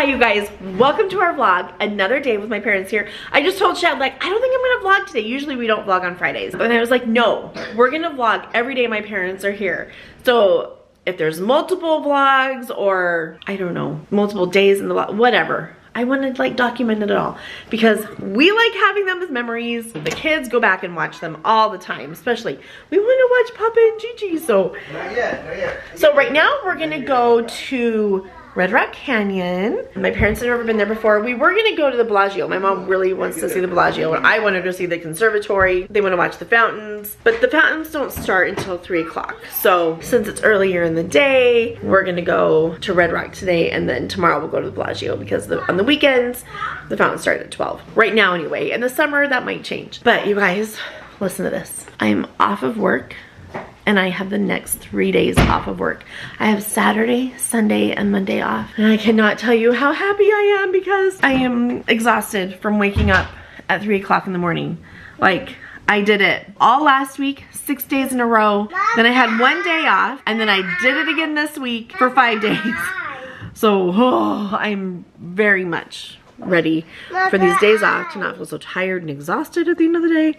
Hi you guys, welcome to our vlog. Another day with my parents here. I just told Chad like, I don't think I'm gonna vlog today. Usually we don't vlog on Fridays. And I was like, no, we're gonna vlog every day my parents are here. So if there's multiple vlogs or I don't know, multiple days in the vlog, whatever. I want to like document it all because we like having them as memories. The kids go back and watch them all the time, especially we want to watch Papa and Gigi. So, Not yet, not yet. so right now we're gonna go to Red Rock Canyon. My parents have never been there before. We were gonna go to the Bellagio. My mom really wants to see the Bellagio and I wanted to see the conservatory. They wanna watch the fountains, but the fountains don't start until three o'clock. So since it's earlier in the day, we're gonna go to Red Rock today and then tomorrow we'll go to the Bellagio because the, on the weekends, the fountains start at 12. Right now anyway. In the summer, that might change. But you guys, listen to this. I'm off of work and I have the next three days off of work. I have Saturday, Sunday, and Monday off. And I cannot tell you how happy I am because I am exhausted from waking up at three o'clock in the morning. Like, I did it all last week, six days in a row. Then I had one day off, and then I did it again this week for five days. So, oh, I'm very much ready for these days off to not feel so tired and exhausted at the end of the day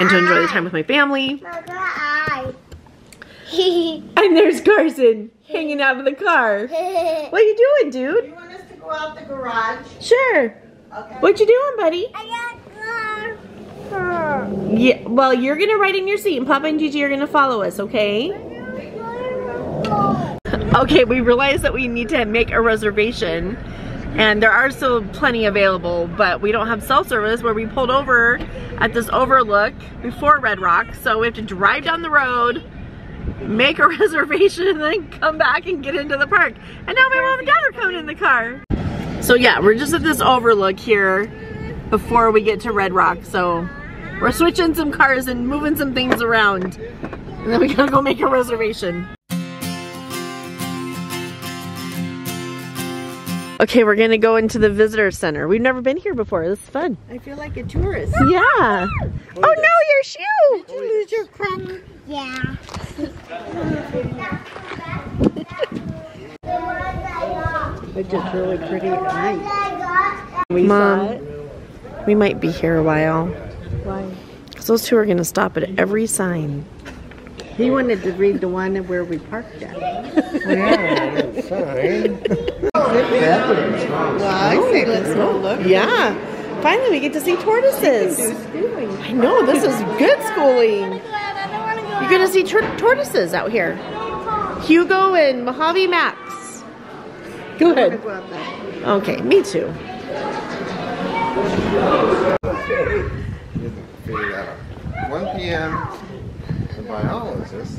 and to enjoy the time with my family. And there's Carson hanging out of the car. What are you doing, dude? You want us to go out the garage? Sure. Okay. What you doing, buddy? Yeah, well, you're gonna ride in your seat and Papa and Gigi are gonna follow us, okay? Okay, we realize that we need to make a reservation and there are still plenty available, but we don't have cell service where we pulled over at this overlook before Red Rock, so we have to drive down the road, make a reservation, and then come back and get into the park. And now my mom and dad are coming in the car. So yeah, we're just at this overlook here before we get to Red Rock, so we're switching some cars and moving some things around. And then we gotta go make a reservation. Okay, we're gonna go into the visitor center. We've never been here before. This is fun. I feel like a tourist. Yeah. Ah! Oh no, your shoe! Did you lose your crown? Yeah. It's just really pretty at night. We Mom. We might be here a while. Why? Cause those two are gonna stop at every sign. He wanted to read the one where we parked at. Well, I say let's go look. Yeah. Finally, we get to see tortoises. I know, this is good schooling. You're gonna see tor- tortoises out here. Hugo and Mojave Max. Go ahead. Go out there. Okay, me too. 1 p.m. The biologist.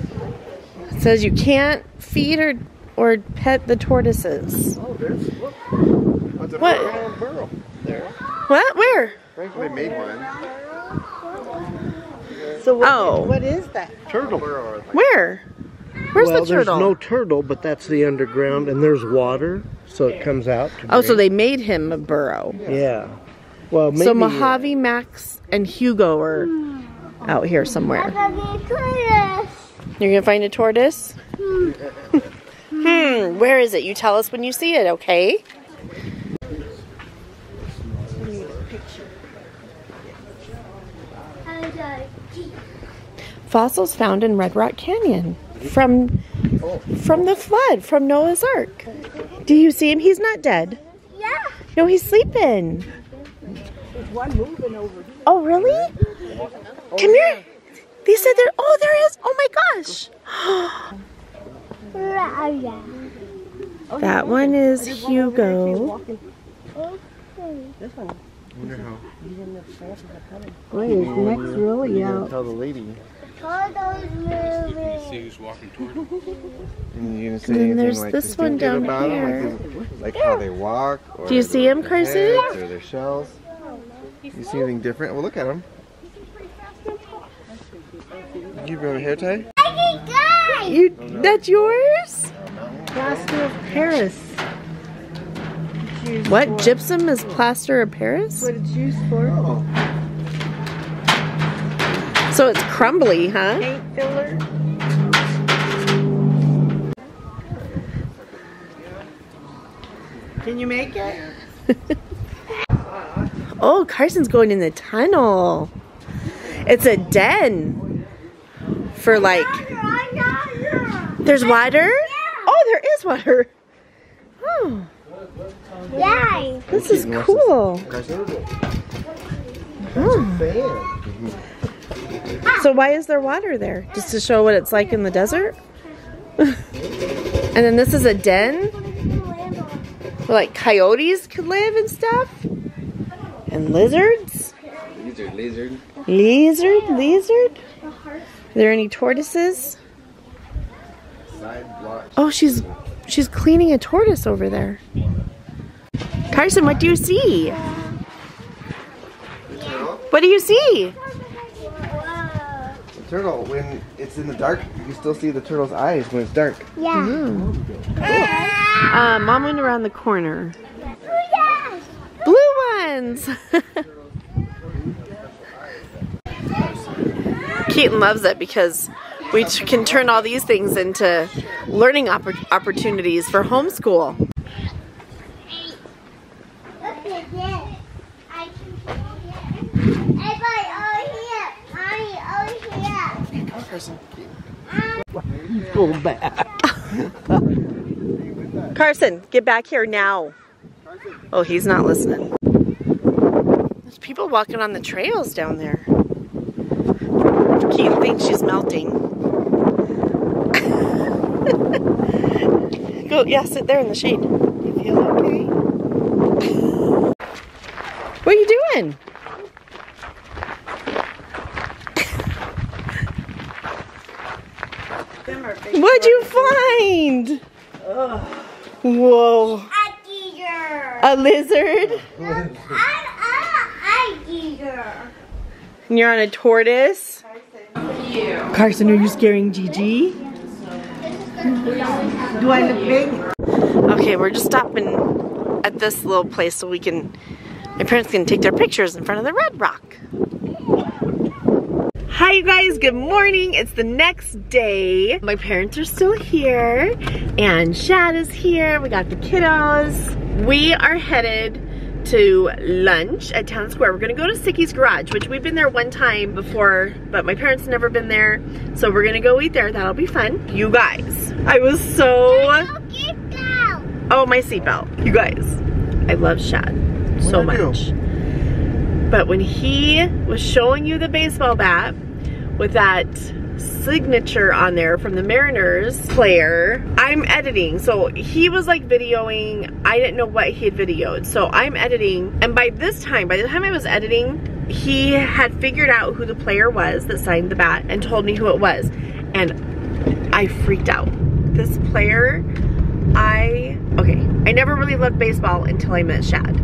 It says you can't feed or or pet the tortoises. Oh, there's look. What's a What? burrow? burrow there. What? Where? Frankly, they made one. So what, Oh. what is that? Turtle burrow. Where? Where's well, the turtle? there's no turtle, but that's the underground, and there's water, so it comes out. To oh, so they made him a burrow. Yeah. Well, maybe. so Mojave, Max, and Hugo are out here somewhere. You're gonna find a tortoise? hmm, where is it? You tell us when you see it, okay? Fossils found in Red Rock Canyon from from the flood, from Noah's Ark. Do you see him? He's not dead. Yeah. No, he's sleeping. There's one moving over here. Oh, really? Come here. They said there. Oh, there is. Oh my gosh. That one is Hugo. This one. Wonder how. Boy, his oh, neck's really out. Tell the lady. And you gonna say then there's like this one down about here. them? Like, like how they walk? Or Do you see their him, Carson? heads Or their shells? You see anything different? Well, look at them. You have a hair tie? You. That's yours. Plaster of Paris. What gypsum is plaster of Paris? What it's used for. Oh. So it's crumbly, huh? Paint filler. Can you make it? Oh, Carson's going in the tunnel. It's a den for like. There's water? Oh, there is water. Oh, Yay! this is cool. So why is there water there? Just to show what it's like in the desert? and then this is a den where like coyotes could live and stuff? And lizards? Lizard, lizard. Lizard? Lizard? Are there any tortoises? Oh, she's she's cleaning a tortoise over there. Carson, what do you see? What do you see? The turtle, when it's in the dark, you can still see the turtle's eyes when it's dark. Yeah. Uh, Mom went around the corner. Blue ones! Keaton loves it because we can turn all these things into learning oppor- opportunities for homeschool. Look at this. I can Everybody over here. Mommy over here. Go back. Carson, get back here now. Oh, he's not listening. There's people walking on the trails down there. Keaton think she's melting. Go, yeah, sit there in the shade. You feel okay? What are you doing? What'd you find? Whoa. I giger. A lizard? I'm a giger. And you're on a tortoise? Carson, are you scaring Gigi? Do I look big? Okay, we're just stopping at this little place so we can, my parents can take their pictures in front of the Red Rock. Hi you guys, good morning. It's the next day. My parents are still here and Shad is here. We got the kiddos. We are headed to lunch at Town Square. We're gonna go to Sickies Garage, which we've been there one time before, but my parents never been there. So we're gonna go eat there. That'll be fun. You guys, I was so Oh, my seatbelt. You guys, I love Shad so What much. But when he was showing you the baseball bat with that signature on there from the Mariners player, I'm editing. So he was like videoing. I didn't know what he had videoed. So I'm editing. And by this time, by the time I was editing, he had figured out who the player was that signed the bat and told me who it was. And I freaked out. This player I, okay, I never really loved baseball until I met Shad.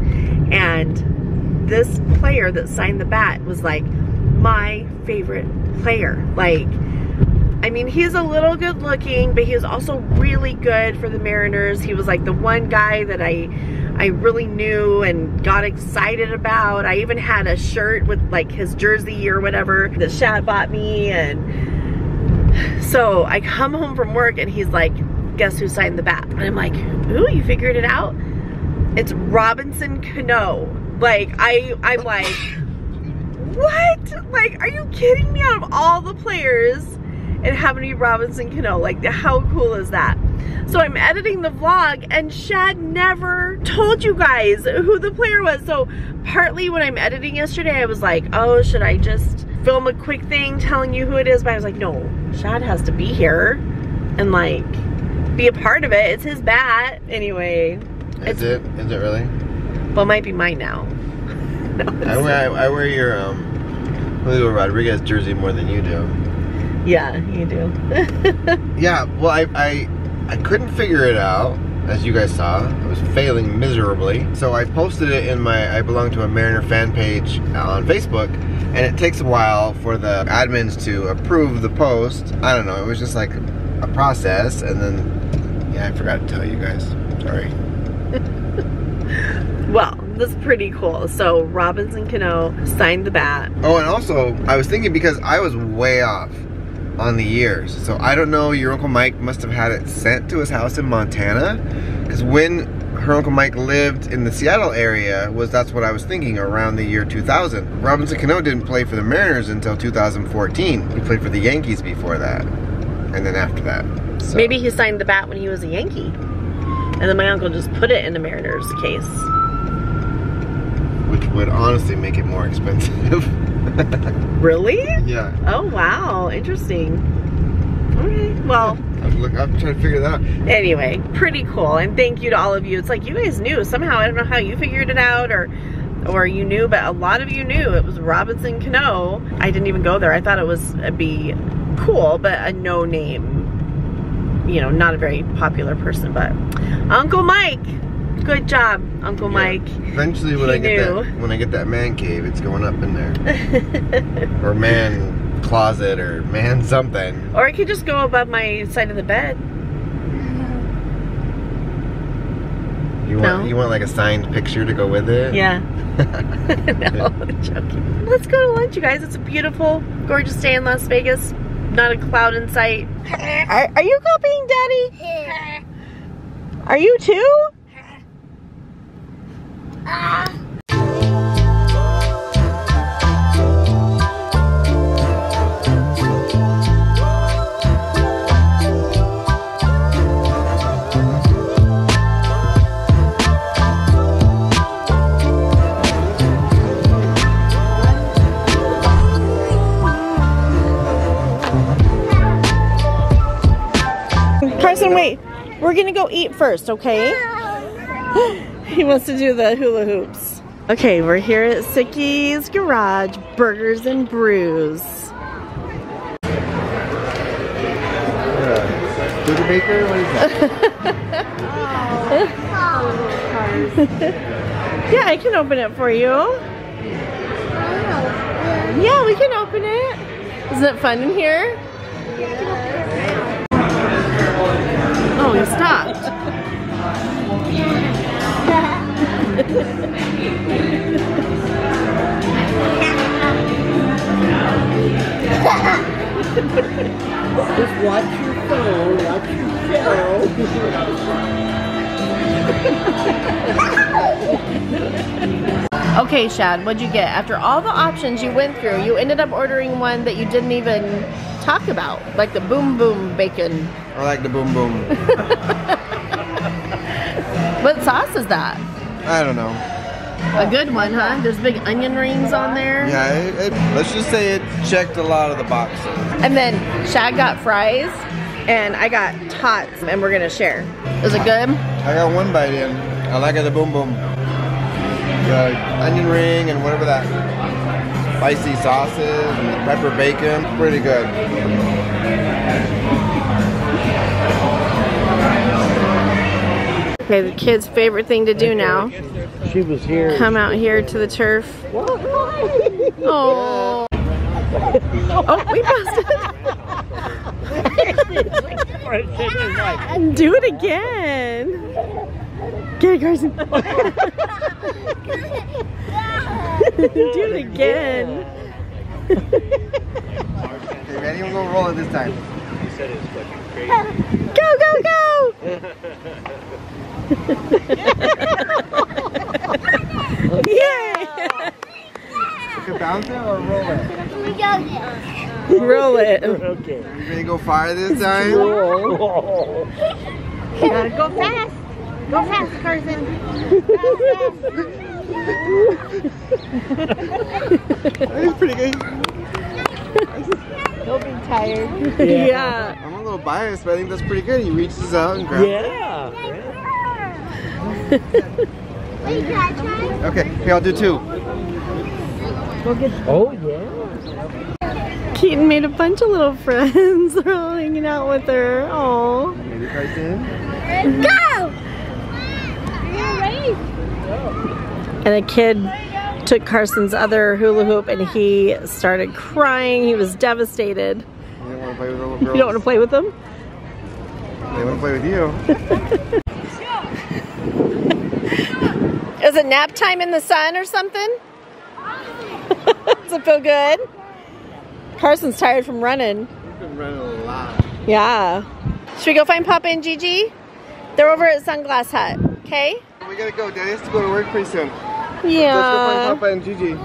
And this player that signed the bat was like my favorite player. Like, I mean, he's a little good looking, but he was also really good for the Mariners. He was like the one guy that I I really knew and got excited about. I even had a shirt with like his jersey or whatever that Shad bought me and so I come home from work and he's like, guess who signed the bat? And I'm like, ooh, you figured it out? It's Robinson Cano. Like, I, I'm like, what? Like, are you kidding me? Out of all the players, it happened to be Robinson Cano. Like, how cool is that? So I'm editing the vlog and Shad never told you guys who the player was. So partly when I'm editing yesterday, I was like, oh, should I just film a quick thing telling you who it is? But I was like, no, Shad has to be here and like be a part of it. It's his bat. Anyway, Is it? Is it really? well, it might be mine now. No, I wear I, I wear your um Julio Rodriguez jersey more than you do. yeah, you do. Yeah, well I I I couldn't figure it out. As you guys saw, I was failing miserably. So I posted it in my I belong to a Mariner fan page on Facebook, and it takes a while for the admins to approve the post. I don't know. It was just like a process, and then yeah, I forgot to tell you guys. Sorry. well, that's pretty cool. So Robinson Cano signed the bat. Oh, and also, I was thinking because I was way off on the years. So I don't know, your Uncle Mike must have had it sent to his house in Montana. Because when her Uncle Mike lived in the Seattle area was that's what I was thinking around the year 2000. Robinson Cano didn't play for the Mariners until 2014. He played for the Yankees before that, and then after that. So- Maybe he signed the bat when he was a Yankee. And then my uncle just put it in the Mariners case. Which would honestly make it more expensive. Really? yeah. Oh, wow. Interesting. Okay. Well, I'm, look, I'm trying to figure that out. anyway, pretty cool. And thank you to all of you. It's like you guys knew somehow. I don't know how you figured it out or or you knew, but a lot of you knew it was Robinson Cano. I didn't even go there. I thought it was it'd be cool, but a no name. You know, not a very popular person, but Uncle Mike. Good job, Uncle Mike. Eventually, when He I get knew. that when I get that man cave, it's going up in there, or man closet, or man something. Or it could just go above my side of the bed. You No. want you want like a signed picture to go with it? Yeah. no, I'm joking. Let's go to lunch, you guys. It's a beautiful, gorgeous day in Las Vegas. Not a cloud in sight. Are, are you copying Daddy? Are you too? Carson, wait. We're gonna go eat first, okay? he wants to do the hula hoops. Okay, we're here at Sickies Garage, Burgers and Brews. Studebaker? What is that? Yeah, I can open it for you. Yeah, we can open it. Isn't it fun in here? Oh, he stopped. Just watch your phone, watch your show. Okay, Shad, what'd you get? After all the options you went through, you ended up ordering one that you didn't even talk about, like the boom boom bacon. I like the boom boom. What sauce is that? I don't know. A good one, huh? There's big onion rings on there. Yeah, it, it, let's just say it checked a lot of the boxes. And then Shad got fries, and I got tots, and we're gonna share. Is it good? I got one bite in. I like it, the boom boom. The onion ring and whatever that spicy sauces and the pepper bacon. Pretty good. Okay, the kids' favorite thing to do now. She was here. Come out here to the turf. Oh. Oh, we busted. Do it again. Get it, Carson. Do it again. Okay, man, you go roll it this time. Go, go, go! Yay! You can bounce it or roll it. Roll it. Okay. You ready to go far this time? Gotta go fast. Go fast, Carson. It's pretty good. He'll be tired. Yeah. I'm a little biased, but I think that's pretty good. He reaches out and grabs Yeah. it. Okay, here, I'll do two. Oh yeah. Keaton made a bunch of little friends. They're all hanging out with her. Oh. Ready, Carson? Go! You're ready? And a kid took Carson's other hula hoop and he started crying. He was devastated. You don't want to play with little You girls. don't want to play with them? They want to play with you. Is it nap time in the sun or something? Does it feel good? Carson's tired from running. Been running a lot. Yeah. Should we go find Papa and Gigi? They're over at Sunglass Hut, okay? We gotta go. Daddy has to go to work pretty soon. Yeah. Papa and Gigi.